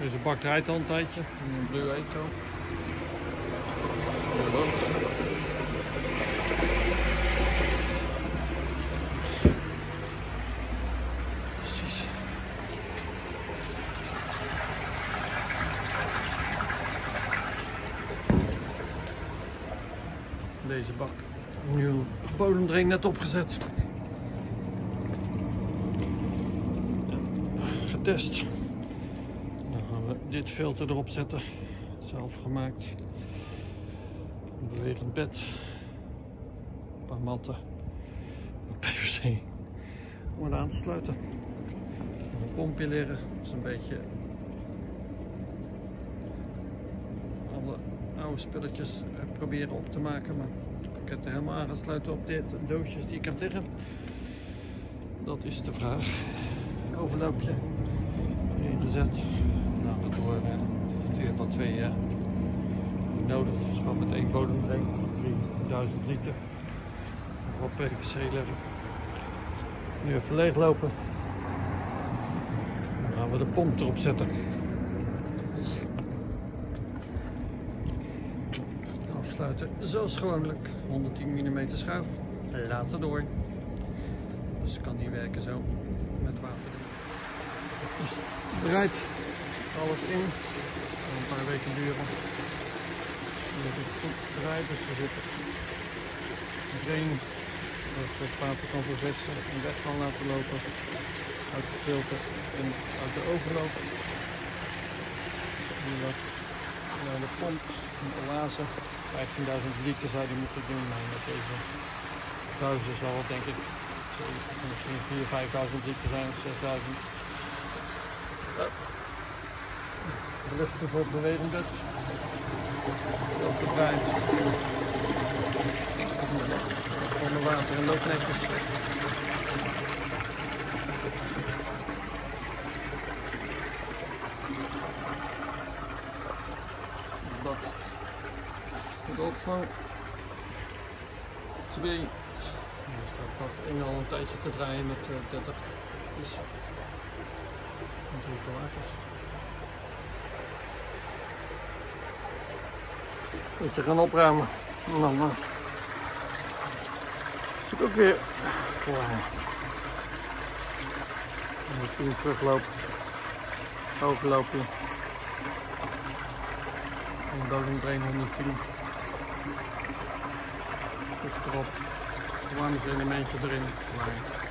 Deze bak draait al een tijdje. Een Blue Eco. Precies. Deze bak. Nieuw bodemdrain net opgezet. Getest. Dit filter erop zetten. Zelf gemaakt. Een bewegend bed. Een paar matten. Een PVC. Om het aan te sluiten. Een pompje leren. Dat is een beetje alle oude spulletjes eh, proberen op te maken. Maar ik heb het helemaal aangesloten op dit doosjes die ik heb liggen. Dat is de vraag. Overloopje ingezet. Nou, dat door. Het wel twee jaar nodig. Dus gewoon met één bodem erin. 3000 liter. Op PVC leggen. Nu even leeglopen. Dan gaan we de pomp erop zetten. Afsluiten zoals gewoonlijk. 110 mm schuif. Later door. Dus kan niet werken zo met water. Dus draait alles in. Het zal een paar weken duren. Dat het goed. Dus we zitten drain dat het water kan verversen en weg kan laten lopen uit de filter en uit de overloop. En dat ja, de pomp, een oase, 15.000 liter zou die moeten doen, maar met deze buizen zal het denk ik misschien 4.000, 5.000 liter zijn of 6.000. De lucht voor bed. Dat het draait. Onder water en loopt netjes. Dat ook van twee. Er staat dat één al een tijdje te draaien met eh, 30 vissen. En drie kwarters. Dat je gaan opruimen. En dan eh, is het ook weer klaar. En dan kun je teruglopen. Overlopen. En bodem drain 110. Goed erop. Warmers elementje erin. Klaar.